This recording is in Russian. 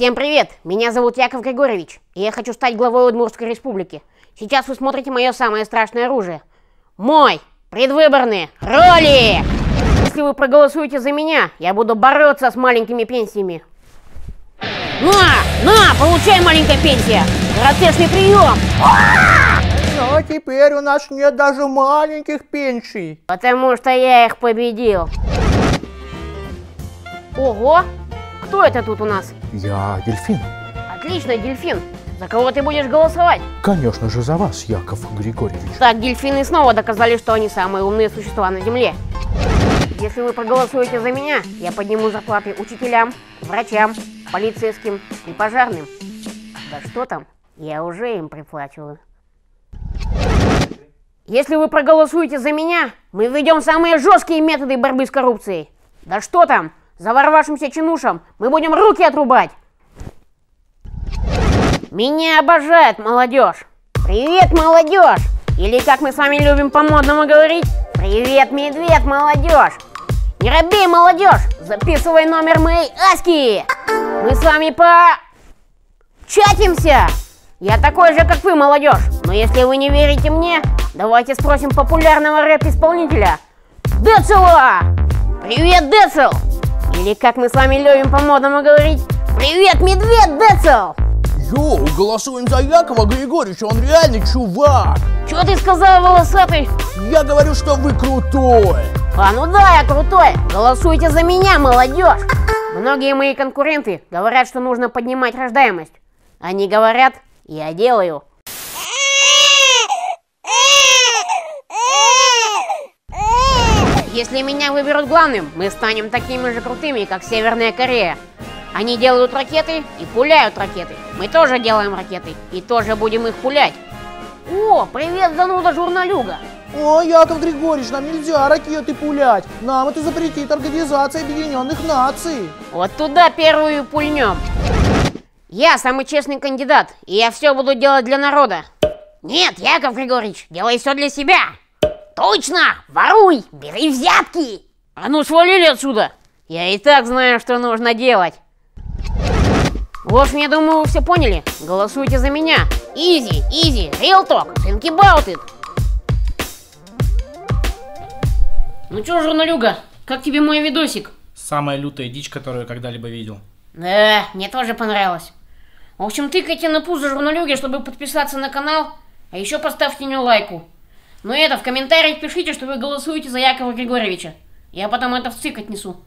Всем привет! Меня зовут Яков Григорьевич, и я хочу стать главой Удмуртской республики. Сейчас вы смотрите мое самое страшное оружие. Мой предвыборный ролик! Если вы проголосуете за меня, я буду бороться с маленькими пенсиями. На! На! Получай, маленькая пенсия! Гротесный прием! Но Ну, теперь у нас нет даже маленьких пенсий. Потому что я их победил. Ого! Кто это тут у нас? Я дельфин. Отлично, дельфин. За кого ты будешь голосовать? Конечно же за вас, Яков Григорьевич. Так, дельфины снова доказали, что они самые умные существа на Земле. Если вы проголосуете за меня, я подниму зарплаты учителям, врачам, полицейским и пожарным. Да что там, я уже им приплачиваю. Если вы проголосуете за меня, мы введем самые жесткие методы борьбы с коррупцией. Да что там, за ворвавшимся чинушам мы будем руки отрубать. Меня обожает молодежь. Привет, молодежь! Или как мы с вами любим по-модному говорить, привет, медведь, молодежь! Не робей, молодежь! Записывай номер моей Аськи! Мы с вами по... чатимся! Я такой же, как вы, молодежь. Но если вы не верите мне, давайте спросим популярного рэп-исполнителя Децела! Привет, Децел! Или как мы с вами любим по-модному говорить, привет, медведь, Децел! Йоу, голосуем за Якова Григорьевича, он реальный чувак. Чё ты сказал, волосатый? Я говорю, что вы крутой. А ну да, я крутой! Голосуйте за меня, молодежь! Многие мои конкуренты говорят, что нужно поднимать рождаемость. Они говорят, я делаю. Если меня выберут главным, мы станем такими же крутыми, как Северная Корея. Они делают ракеты и пуляют ракеты. Мы тоже делаем ракеты и тоже будем их пулять. О, привет, зануда журналюга! О, Яков Григорьевич, нам нельзя ракеты пулять. Нам это запретит Организация Объединенных Наций. Вот туда первую пульнем. Я самый честный кандидат, и я все буду делать для народа. Нет, Яков Григорьевич, делай все для себя. Точно, воруй, бери взятки. А ну свалили отсюда. Я и так знаю, что нужно делать. Общем, я думаю, вы все поняли. Голосуйте за меня. Изи, изи, real talk, think about it. Ну чё, журналюга, как тебе мой видосик? Самая лютая дичь, которую я когда-либо видел. Да, мне тоже понравилось. В общем, тыкайте на пузо журналюги, чтобы подписаться на канал, а еще поставьте мне лайку. Ну и это, в комментариях пишите, что вы голосуете за Якова Григорьевича. Я потом это в ЦИК отнесу.